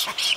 Ha ha ha!